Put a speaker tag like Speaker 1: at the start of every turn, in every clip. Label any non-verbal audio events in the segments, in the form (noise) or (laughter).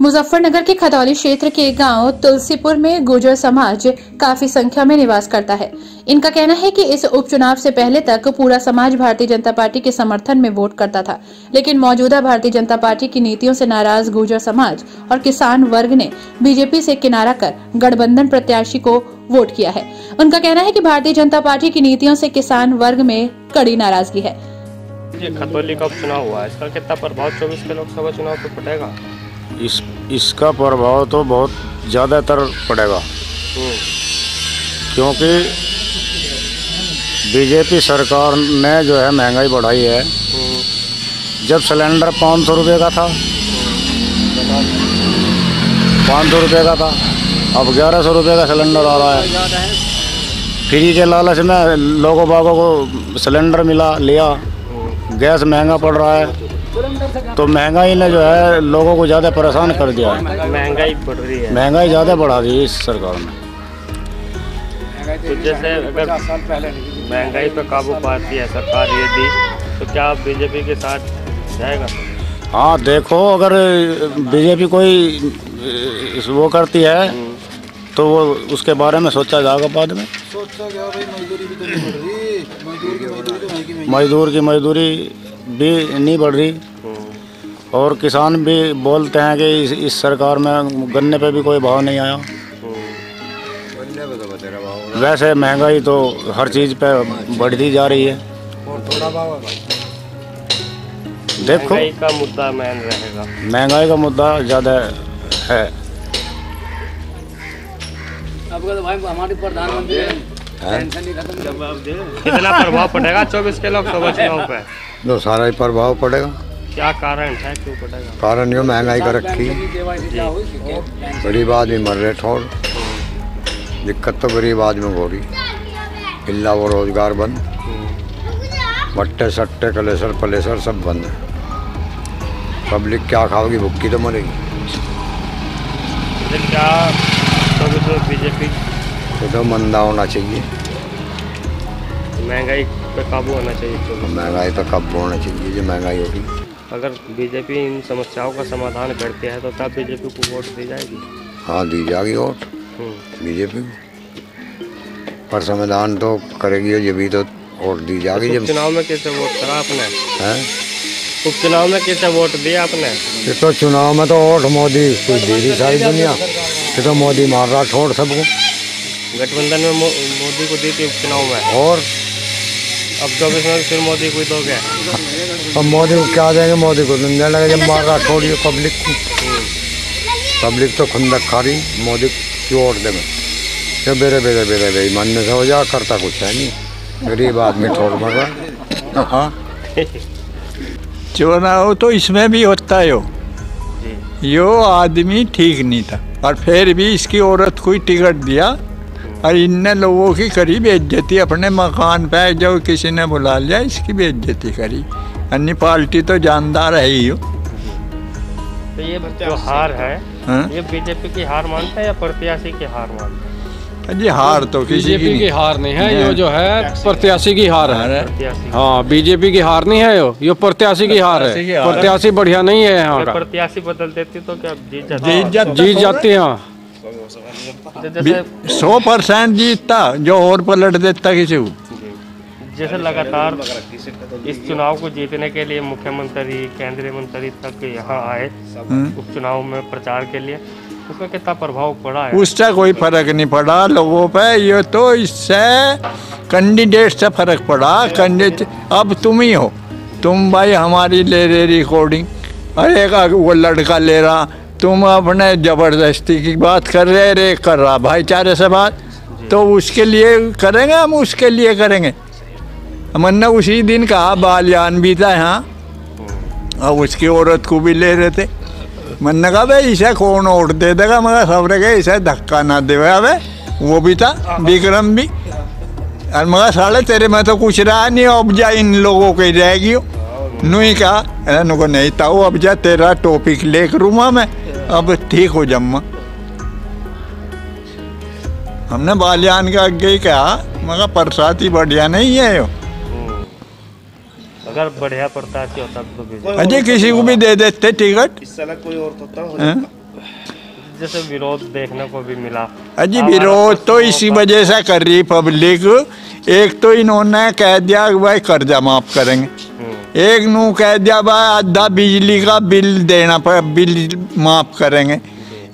Speaker 1: मुजफ्फरनगर के खतौली क्षेत्र के गाँव तुलसीपुर में गुर्जर समाज काफ़ी संख्या में निवास करता है। इनका कहना है कि इस उपचुनाव से पहले तक पूरा समाज भारतीय जनता पार्टी के समर्थन में वोट करता था। लेकिन मौजूदा भारतीय जनता पार्टी की नीतियों से नाराज़ गुर्जर समाज और किसान वर्ग ने बीजेपी से किनारा कर गठबंधन प्रत्याशी को वोट किया है। उनका कहना है की भारतीय जनता पार्टी की नीतियों से किसान वर्ग में कड़ी नाराज़गी है।
Speaker 2: का उपचुनाव हुआ इसका कितना प्रभाव? चौबीस के लोकसभा चुनाव
Speaker 3: इस, इसका प्रभाव तो बहुत ज़्यादातर पड़ेगा। क्योंकि बीजेपी सरकार ने जो है महँगाई बढ़ाई है। जब सिलेंडर पाँच सौ रुपये का था, पाँच सौ रुपये का था, अब ग्यारह सौ रुपये का सिलेंडर आ रहा है। फ्री के लालच में लोगों बागों को सिलेंडर मिला, लिया, गैस महँगा पड़ रहा है। तो महँगाई ने जो है लोगों को ज़्यादा परेशान कर दिया। है
Speaker 2: महँगाई बढ़ रही है।
Speaker 3: महँगाई ज़्यादा बढ़ा दी है इस सरकार ने।
Speaker 2: तो जैसे अगर महँगाई पर काबू पाती है सरकार ये दी तो क्या आप बीजेपी के साथ जाएगा?
Speaker 3: हाँ देखो अगर बीजेपी कोई वो करती है तो वो उसके बारे में सोचा जाएगा बाद में।
Speaker 4: सोचा क्या भाई मजदूरी भी तो नहीं बढ़ रही। मजदूर की मजदूरी
Speaker 3: भी नहीं बढ़ रही। और किसान भी बोलते हैं कि इस, इस सरकार में गन्ने पे भी कोई भाव नहीं आया।
Speaker 4: बनने में बतेरा भाव
Speaker 3: वैसे महँगाई तो हर चीज़ पे बढ़ती जा रही है।
Speaker 4: और थोड़ा भाव है भाई।
Speaker 3: देखो।
Speaker 2: महँगाई का मुद्दा मैन रहेगा।
Speaker 3: महँगाई का मुद्दा ज़्यादा है।
Speaker 5: आपका तो भाई हमारे प्रधानमंत्री खत्म
Speaker 2: कितना प्रभाव पड़ेगा? चौबीस के लोकसभा चुनाव पे
Speaker 6: तो सारा ही प्रभाव पड़ेगा।
Speaker 2: क्या कारण है क्यों पड़ेगा?
Speaker 6: कारण यो महँगाई कर रखी गरीब आदमी मर रहे ठोर। दिक्कत तो गरीब आदमी को हो रही इल्ला वो रोज़गार बंद। भट्टे सट्टे कलेसर पलेसर सब बंद है। पब्लिक क्या खाओगी भुक्की तो मरेगी।
Speaker 2: तो क्या चौबीस बीजेपी?
Speaker 6: तो मंदा होना चाहिए।
Speaker 2: महँगाई पे काबू होना चाहिए चौबीस
Speaker 6: महँगाई तो कब होना चाहिए जो महँगाई होगी।
Speaker 2: अगर बीजेपी इन समस्याओं का समाधान करती है तो तब बीजेपी को वोट दी जाएगी।
Speaker 6: हाँ दी जाएगी वोट।
Speaker 2: हम्म।
Speaker 6: बीजेपी को। पर संविधान तो करेगी ये भी तो वोट दी जाएगी जब
Speaker 2: उपचुनाव में कैसे वोट करा आपने?
Speaker 6: है?
Speaker 2: उपचुनाव में कैसे वोट दिया आपने?
Speaker 6: ये तो चुनाव में तो वोट मोदी कुछ दे रही सारी दुनिया। ये तो मोदी मार रहा छोड़ सबको।
Speaker 2: गठबंधन में मो, मोदी को दी थी उपचुनाव में।
Speaker 6: और?
Speaker 2: अब चौबीस में फिर मोदी को ही दोगे।
Speaker 6: अब मोदी को क्या देंगे मोदी को दुनिया लगे जब मार रहा छोड़िए पब्लिक को। पब्लिक तो खुंदक खा रही मोदी की वोट देंगे ये बेरे बेरे बेरे बेईमान में से हो जा करता कुछ है नहीं। गरीब आदमी ठोर मर रहा हाँ
Speaker 7: चुनाव तो इसमें भी होता है यो। यो आदमी ठीक नहीं था। और फिर भी इसकी औरत को ही टिकट दिया और इनने लोगों की करी बेइज्जती अपने मकान पे जो किसी ने बुला लिया इसकी बेइज्जती करी। अन्य पार्टी तो जानदार है ही हो।
Speaker 2: तो ये जो हार है
Speaker 7: हाँ?
Speaker 2: ये बीजेपी की हार मानते हैं या प्रत्याशी की हार मानते हैं?
Speaker 7: जी हार तो किसी की
Speaker 8: बीजेपी की
Speaker 7: नहीं
Speaker 8: हार नहीं है ये जो है प्रत्याशी की हार है। हाँ। बीजेपी की हार नहीं है यो ये प्रत्याशी की हार है। प्रत्याशी बढ़िया नहीं है यहाँ
Speaker 2: प्रत्याशी बदल देती तो क्या जीत जाती?
Speaker 7: जीत जीत
Speaker 8: जाती है हाँ।
Speaker 2: तो
Speaker 7: सौ परसेंट जीतता जो और पलट देता किसी को।
Speaker 2: जैसे लगातार इस चुनाव को जीतने के लिए मुख्यमंत्री केंद्रीय मंत्री तक यहाँ आए उपचुनाव में प्रचार के लिए उसका कितना प्रभाव पड़ा है?
Speaker 7: उससे कोई फ़र्क नहीं पड़ा लोगों पे ये तो इससे कैंडिडेट से फ़र्क पड़ा। कैंडिडेट अब तुम ही हो। तुम भाई हमारी ले रहे रिकॉर्डिंग अरे एक वो लड़का ले रहा तुम अपने ज़बरदस्ती की बात कर रहे रे कर रहा भाईचारे से बात तो उसके लिए करेंगे हम उसके लिए करेंगे। हमने उसी दिन कहा बालयान भी था यहाँ अब उसकी औरत को भी ले रहे थे। मैंने कहा भाई इसे कौन वोट दे देगा? मगर खबर के इसे धक्का ना दे अबे वो भी था विक्रम भी। और मगर साले तेरे में तो कुछ रहा नहीं अब जा इन लोगों के रहेगी नहीं कहा नुको नहीं था वो अब जा तेरा टॉपिक ले करूँगा मैं। अब ठीक हो जम्मा। हमने बालियान के आगे ही कहा मगर प्रसादी बढ़िया नहीं है यो।
Speaker 2: अगर बढ़िया प्रत्याशी होता तो
Speaker 7: अजय किसी को भी दे देते टिकट।
Speaker 4: कोई और तो
Speaker 2: जैसे विरोध देखने को भी मिला।
Speaker 7: अजी विरोध तो इसी वजह से कर रही पब्लिक एक तो इन्होंने कह दिया भाई कर्जा माफ़ करेंगे।
Speaker 2: हम्म,
Speaker 7: एक नू कह दिया भाई आधा बिजली का बिल देना पर बिल माफ़ करेंगे।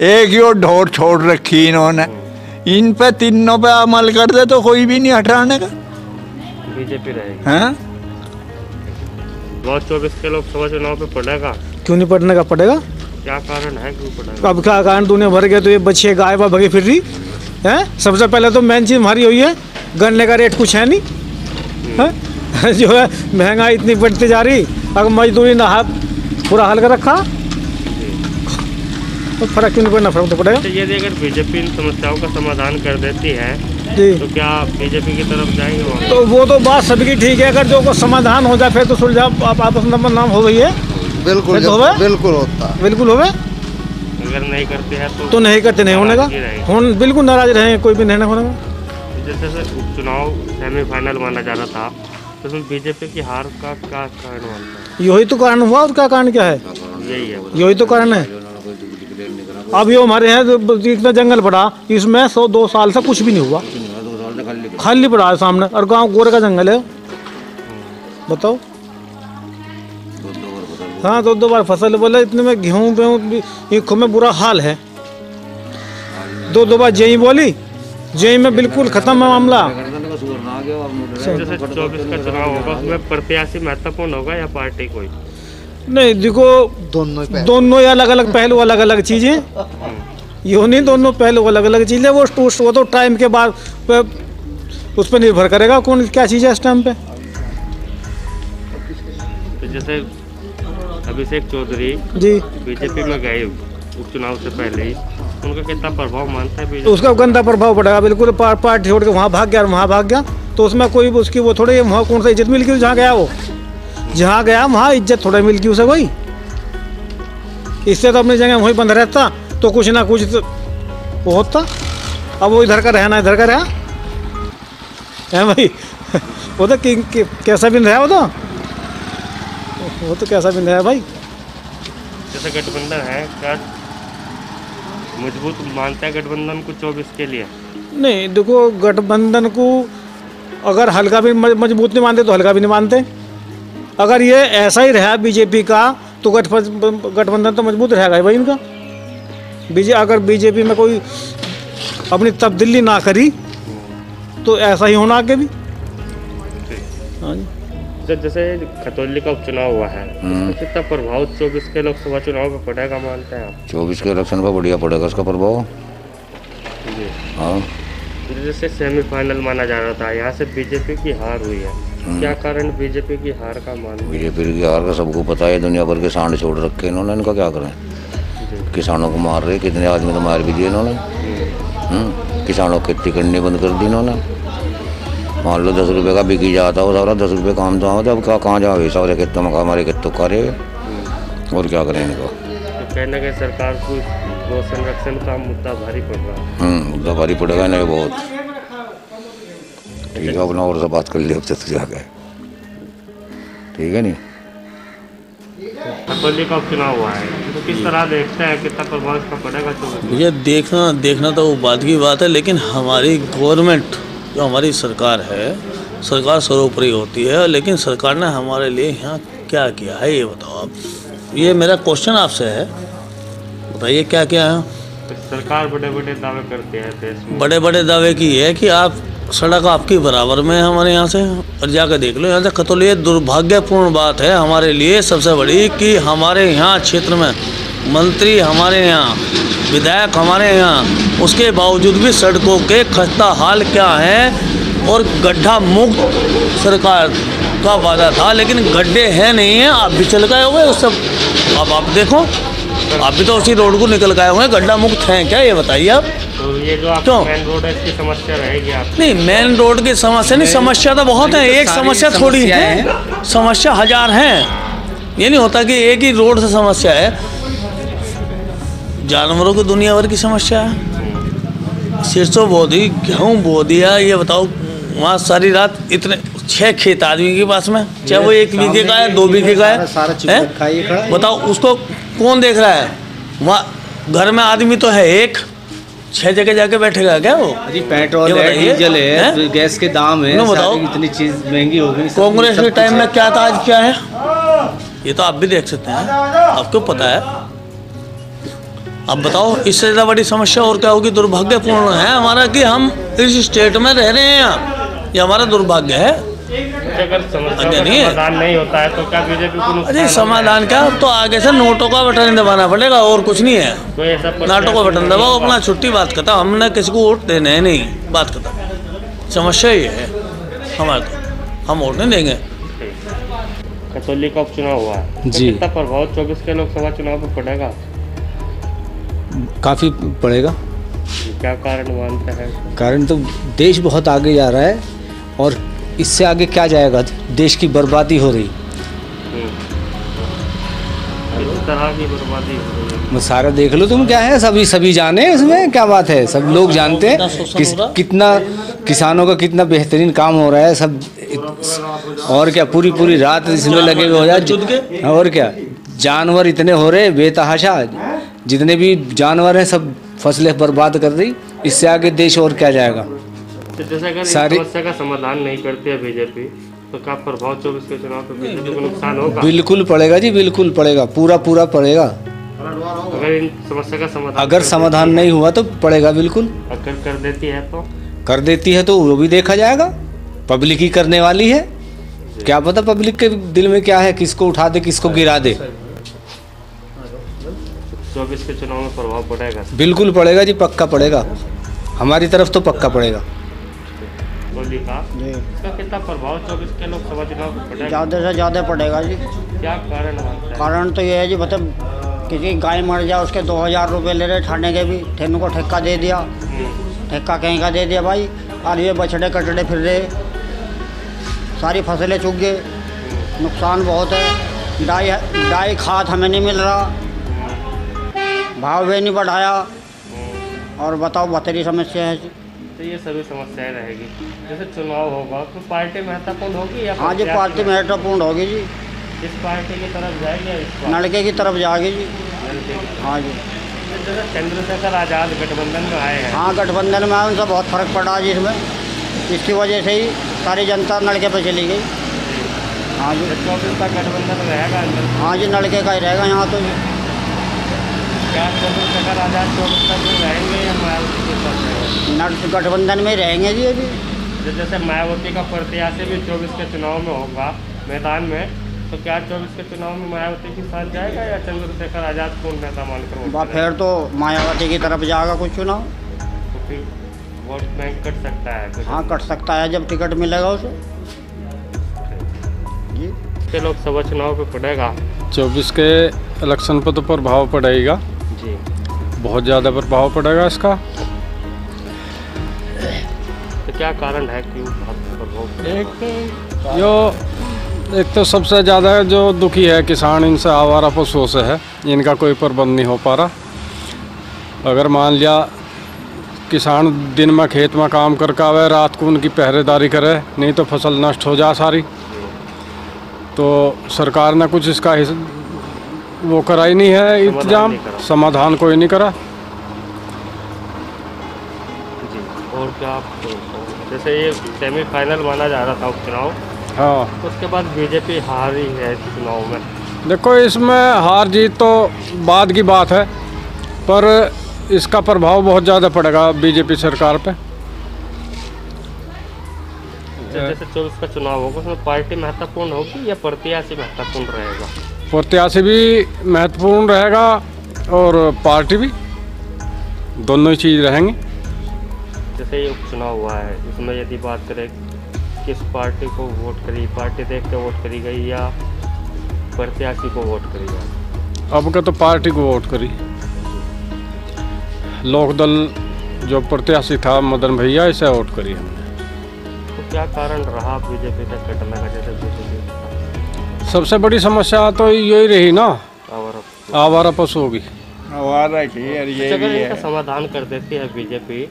Speaker 7: एक यो ढोर छोड़ रखी इन्होंने। इन पे तीनों पे अमल कर दे तो कोई भी नहीं हटाने का।
Speaker 2: बीजेपी रहेगी।
Speaker 7: हैं?
Speaker 2: चौबीस के लोकसभा चुनाव पे पड़ेगा।
Speaker 9: क्यों नहीं पढ़ने का पड़ेगा?
Speaker 2: क्या कारण है क्यों पड़ेगा?
Speaker 9: अब क्या कारण दुनिया भर के तो ये बच्चे गाय भगी फिर रही है? सबसे पहले तो मेन चीज़ हमारी हुई है गन्ने का रेट कुछ है नहीं। है? (laughs) जो है महँगाई इतनी बढ़ती जा रही अगर मजदूरी ना हाथ पूरा हल कर रखा। तो फ़र्क क्यों नहीं पड़ना फ़र्क तो पड़ेगा।
Speaker 2: तो यदि अगर बीजेपी इन समस्याओं का समाधान कर देती है
Speaker 9: जी।
Speaker 2: तो क्या बीजेपी की तरफ़ जाएँगे
Speaker 9: तो वो तो बात सबकी ठीक है अगर जो को समाधान हो जाए फिर तो सुलझा आप आपस में नाम हो गई है।
Speaker 4: बिल्कुल
Speaker 9: तो
Speaker 4: जब- बिल्कुल होता।
Speaker 9: बिल्कुल हो गए
Speaker 2: अगर नहीं करती है तो
Speaker 9: तो नहीं करते नहीं होने का।
Speaker 2: नाराज़गी
Speaker 9: बिल्कुल नाराज़ रहेंगे कोई भी नहीं होने का।
Speaker 2: जैसे उपचुनाव सेमीफाइनल माना जा रहा था तो बीजेपी की हार का क्या कारण
Speaker 9: यही तो कारण हुआ और क्या कारण क्या है?
Speaker 2: यही है।
Speaker 9: यही तो कारण है। अब ये हमारे यहाँ जो इतना जंगल पड़ा इसमें सौ दो साल से कुछ भी नहीं हुआ। खाली पड़ा है सामने और गाँव गोरे का जंगल है। बताओ। हाँ दो दो बार फ़सल बोले इतने में गेहूँ वेहूँ ईखों में बुरा हाल है। दो दो बार जई बोली जई में बिल्कुल खत्म है मामला।
Speaker 2: चौबीस का चुनाव होगा उसमें प्रत्याशी महत्वपूर्ण होगा या पार्टी कोई?
Speaker 9: नहीं देखो
Speaker 4: दोनों
Speaker 9: दोनों अलग अलग पहलू अलग अलग चीज़ें। यो नहीं दोनों पहलू अलग अलग चीज़ें वो तो वो तो टाइम के बाद उस पर निर्भर करेगा कौन क्या चीज़ है इस टाइम पे।
Speaker 2: तो जैसे अभिषेक चौधरी
Speaker 9: जी।
Speaker 2: बीजेपी में गए उपचुनाव से पहले ही। उनका कितना प्रभाव मानता है
Speaker 9: तो उसका गंदा प्रभाव पड़ेगा बिल्कुल पा, पार्टी छोड़ के वहाँ भाग गया वहाँ भाग गया तो उसमें कोई उसकी वो थोड़ी वहाँ कौन सा इज़्ज़त मिल गई जहाँ गया वो? जहाँ गया वहाँ इज़्ज़त थोड़ा मिल गई उसे कोई? इससे तो अपनी जगह वहीं बंद रहता तो कुछ ना कुछ तो वो होता। अब वो इधर का रहना इधर का रहा। है भाई? (laughs) वो तो कैसा भी रहा वो तो? वो तो कैसा भी रहा भाई?
Speaker 2: जैसे गठबंधन है मज़बूत मानता है गठबंधन को चौबीस के लिए?
Speaker 9: नहीं देखो गठबंधन को अगर हल्का भी मज़बूत नहीं मानते तो हल्का भी नहीं मानते। अगर ये ऐसा ही रहा बीजेपी का तो गठबंधन तो मज़बूत रहेगा भाई इनका। बीजे अगर बीजेपी में कोई अपनी तब्दीली ना करी तो ऐसा ही होना आगे भी। हाँ जी।
Speaker 2: तो जैसे खतौली का उपचुनाव हुआ है कितना प्रभाव चौबीस के लोकसभा चुनाव में पड़ेगा मानते हैं आप?
Speaker 10: चौबीस के इलेक्शन पर बढ़िया पड़ेगा उसका प्रभाव।
Speaker 2: जी।
Speaker 10: हाँ।
Speaker 2: जैसे सेमीफाइनल माना जा रहा था यहाँ से बीजेपी की हार हुई है। क्या कारण बीजेपी की हार का मान
Speaker 10: बीजेपी की हार का सबको पता है दुनिया भर के सांड छोड़ रखे इन्होंने इनका क्या करें? किसानों को मार रहे कितने आदमी तो मार भी दिए इन्होंने। हम्म, किसानों की खेती करनी बंद कर दी इन्होंने। मान लो दस रुपये का बिकी जाता हो सारा दस रुपये काम तो आओ अब क्या कहाँ जाओगे सारे खेतों में हमारे खेतों करे और क्या करें इनको?
Speaker 2: तो कहने के सरकार को गौ संरक्षण का मुद्दा भारी पड़ रहा है।
Speaker 10: हम्म मुद्दा भारी पड़ेगा इन्हें बहुत। ठीक है अपना और से बात कर लिया अब तक जाके ठीक है नहीं
Speaker 2: खतौली का उपचुनाव हुआ है। तो किस तरह देखते हैं कितना प्रभाव इसका पड़ेगा? चौबीस
Speaker 11: ये देखना देखना तो वो बात की बात है लेकिन हमारी गवर्नमेंट जो हमारी सरकार है सरकार सर्वोपरि होती है लेकिन सरकार ने हमारे लिए यहाँ क्या किया है ये बताओ आप। ये मेरा क्वेश्चन आपसे है। बताइए क्या क्या है?
Speaker 2: सरकार बड़े बड़े दावे करती है देश में।
Speaker 11: बड़े बड़े दावे की है कि आप सड़क आपकी बराबर में है हमारे यहाँ से और जाकर देख लो यहाँ से खतौली ये दुर्भाग्यपूर्ण बात है हमारे लिए सबसे बड़ी कि हमारे यहाँ क्षेत्र में मंत्री हमारे यहाँ विधायक हमारे यहाँ उसके बावजूद भी सड़कों के खस्ता हाल क्या है और गड्ढा मुक्त सरकार का वादा था लेकिन गड्ढे हैं नहीं हैं आप भी चल गए हुए उस सब। अब आप देखो आप भी तो उसी रोड को निकल गए हुए हैं गड्ढा मुक्त हैं क्या ये बताइए आप?
Speaker 2: तो ये जो? मेन रोड है इसकी समस्या रहेगी आप
Speaker 11: नहीं मेन रोड की समस्या नहीं समस्या तो बहुत है एक समस्या थोड़ी है समस्या हज़ार हैं। ये नहीं होता कि एक ही रोड से समस्या है। जानवरों की दुनिया भर की समस्या है। सरसों बो दी गेहूँ बो दिया ये बताओ वहाँ सारी रात इतने छः खेत आदमी के पास में चाहे वो एक बीघे का है दो बीघे का है हैं? बताओ उसको कौन देख रहा है? वहाँ घर में आदमी तो है एक छह जगह जाके बैठेगा क्या वो?
Speaker 3: जी पेट्रोल है डीजल है? गैस के दाम है
Speaker 11: बताओ।
Speaker 3: इतनी चीज़ महँगी हो गई
Speaker 11: कांग्रेस के टाइम में क्या था आज क्या है? ये तो आप भी देख सकते हैं। आपको पता है अब बताओ इससे ज़्यादा बड़ी समस्या और क्या होगी? दुर्भाग्यपूर्ण है हमारा कि हम इस स्टेट में रह रहे हैं यहाँ। ये हमारा दुर्भाग्य है।
Speaker 2: अगर
Speaker 11: है।
Speaker 2: समाधान नहीं होता है तो क्या बीजेपी को
Speaker 11: अरे समाधान क्या? तो आगे से नोटों का बटन दबाना पड़ेगा और कुछ नहीं है।
Speaker 2: कोई ऐसा
Speaker 11: नाटों का बटन दबाओ अपना छुट्टी बात करता हमने किसी को वोट देने है नहीं बात करता समस्या ये है। हमारे तो हम वोट नहीं देंगे।
Speaker 2: कसौली का उपचुनाव हुआ है।
Speaker 8: जी।
Speaker 2: कितना प्रभाव चौबीस के लोकसभा चुनाव पर पड़ेगा।
Speaker 3: काफ़ी पड़ेगा।
Speaker 2: क्या कारण मानते हैं?
Speaker 3: कारण तो देश बहुत आगे जा रहा है और इससे आगे क्या जाएगा? देश की बर्बादी हो रही।
Speaker 2: तरह की बर्बादी हो रही
Speaker 3: सारा देख लो तुम क्या है? सभी सभी जाने इसमें? क्या बात है? सब लोग जानते हैं। किस कितना किसानों का कितना बेहतरीन काम हो रहा है। सब और क्या? पूरी पूरी रात इसमें लगे हुए हो जाए और क्या? जानवर इतने हो रहे बेतहाशा। जितने भी जानवर हैं सब फ़सलें बर्बाद कर रही इससे आगे देश और क्या जाएगा?
Speaker 2: तो जैसे अगर
Speaker 3: सारी-
Speaker 2: समस्या का समाधान नहीं करती है बीजेपी तो क्या प्रभाव चौबीस के चुनाव पर बीजेपी को नुकसान होगा?
Speaker 3: बिल्कुल पड़ेगा जी बिल्कुल पड़ेगा। पूरा पूरा पड़ेगा।
Speaker 2: अगर इन समस्या का समाधान
Speaker 3: अगर समाधान नहीं हुआ तो पड़ेगा बिल्कुल।
Speaker 2: अगर कर देती है तो?
Speaker 3: कर देती है तो वो भी देखा जाएगा। पब्लिक ही करने वाली है। क्या पता पब्लिक के दिल में क्या है किसको उठा दे किसको गिरा दे।
Speaker 2: चौबीस के चुनाव में प्रभाव पड़ेगा
Speaker 3: बिल्कुल पड़ेगा जी पक्का पड़ेगा। हमारी तरफ़ तो पक्का पड़ेगा।
Speaker 2: बोली का इसका कितना प्रभाव चौबीस के लोकसभा चुनाव पड़ेगा?
Speaker 12: ज़्यादा से ज़्यादा पड़ेगा जी।
Speaker 2: क्या कारण मानते हैं?
Speaker 12: कारण तो ये है जी मतलब किसी गाय मर जाए उसके दो हज़ार रुपये ले रहे ठाणे के भी ठेनू को ठेका दे दिया। ठेका कहीं का दे दिया भाई और ये बछड़े कटड़े फिर रहे। सारी फ़सलें चुग गए। नुकसान बहुत है। डाई डाई खाद हमें नहीं मिल रहा। भाव भी नहीं बढ़ाया। और बताओ बतेरी समस्या है। जी
Speaker 2: तो ये सभी समस्याएँ रहेगी। जैसे चुनाव होगा तो पार्टी महत्वपूर्ण होगी या
Speaker 12: हाँ जी पार्टी महत्वपूर्ण होगी जी।
Speaker 2: इस पार्टी की तरफ़ जाएगी
Speaker 12: लड़के की तरफ़ जाएगी जी। हाँ जी।
Speaker 2: जैसे चंद्रशेखर आज़ाद गठबंधन में आए हैं।
Speaker 12: हाँ गठबंधन में आए उनसे बहुत फ़र्क पड़ा जी इसमें। इसकी वजह से ही सारी जनता नलके पे चली गई। हाँ जी।
Speaker 2: चौबीस का गठबंधन रहेगा
Speaker 12: हाँ जी नलके का ही रहेगा यहाँ तो जी।
Speaker 2: क्या चंद्रशेखर आज़ाद चौबीस तक रहेंगे या मायावती के साथ रहेंगे
Speaker 12: गठबंधन में ही रहेंगे जी अभी।
Speaker 2: जैसे मायावती का प्रत्याशी भी चौबीस के चुनाव में होगा मैदान में तो क्या चौबीस के चुनाव में मायावती के साथ जाएगा या चंद्रशेखर आज़ाद को नेता मानकर
Speaker 12: फिर तो मायावती की तरफ़ जाएगा कुछ चुनाव।
Speaker 2: तो फिर वोट बैंक कट सकता है कुछ?
Speaker 12: हाँ कट सकता है जब टिकट मिलेगा उसे।
Speaker 2: के लोकसभा चुनाव पे पड़ेगा?
Speaker 8: चौबीस के इलेक्शन पर तो प्रभाव पड़ेगा।
Speaker 2: जी
Speaker 8: बहुत ज़्यादा प्रभाव पड़ेगा इसका।
Speaker 2: तो क्या कारण है क्यों पड़ेगा?
Speaker 8: जो एक तो सबसे ज़्यादा जो दुखी है किसान इनसे आवारा पशुओं से है इनका कोई प्रबंध नहीं हो पा रहा। अगर मान लिया किसान दिन में खेत में काम करके आवे रात को उनकी पहरेदारी करे नहीं तो फ़सल नष्ट हो जा सारी। तो सरकार ने कुछ इसका वो करा ही नहीं है इंतज़ाम समाधान कोई नहीं करा।
Speaker 2: जी और क्या आप जैसे ये सेमीफाइनल माना जा रहा था उपचुनाव
Speaker 8: हाँ।
Speaker 2: उसके बाद बीजेपी हारी है इस चुनाव में।
Speaker 8: देखो इसमें हार जीत तो बाद की बात है पर इसका प्रभाव बहुत ज़्यादा पड़ेगा बीजेपी सरकार पे।
Speaker 2: जैसे चौबीस का चुनाव होगा उसमें पार्टी महत्वपूर्ण होगी या प्रत्याशी महत्वपूर्ण रहेगा?
Speaker 8: प्रत्याशी भी महत्वपूर्ण रहेगा और पार्टी भी। दोनों ही चीज़ रहेंगी।
Speaker 2: जैसे ये उपचुनाव हुआ है इसमें यदि बात करें किस पार्टी को वोट करी पार्टी देख के वोट करी गई या प्रत्याशी को वोट करी गई?
Speaker 8: अब का तो पार्टी को वोट करी। लोकदल जो प्रत्याशी था मदन भैया इसे वोट करी हमने।
Speaker 2: तो क्या कारण रहा बीजेपी का कटने का जैसे
Speaker 8: सबसे बड़ी समस्या तो यही रही ना।
Speaker 2: आवारा
Speaker 8: पशुओं की
Speaker 7: आवारा की और ये भी है।
Speaker 2: समाधान कर देती है बीजेपी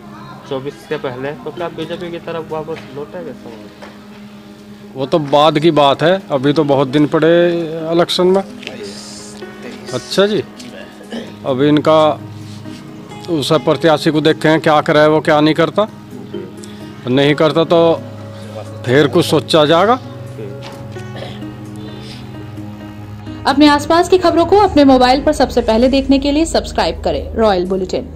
Speaker 2: चौबीस से पहले तो क्या बीजेपी की तरफ़ वापस लौटेगा समाधान?
Speaker 8: वो तो बाद की बात है अभी तो बहुत दिन पड़े इलेक्शन में। अच्छा जी। अब इनका उस प्रत्याशी को देखें क्या करे वो क्या नहीं करता। नहीं करता तो फिर कुछ सोचा जाएगा।
Speaker 1: अपने आसपास की खबरों को अपने मोबाइल पर सबसे पहले देखने के लिए सब्सक्राइब करें रॉयल बुलेटिन।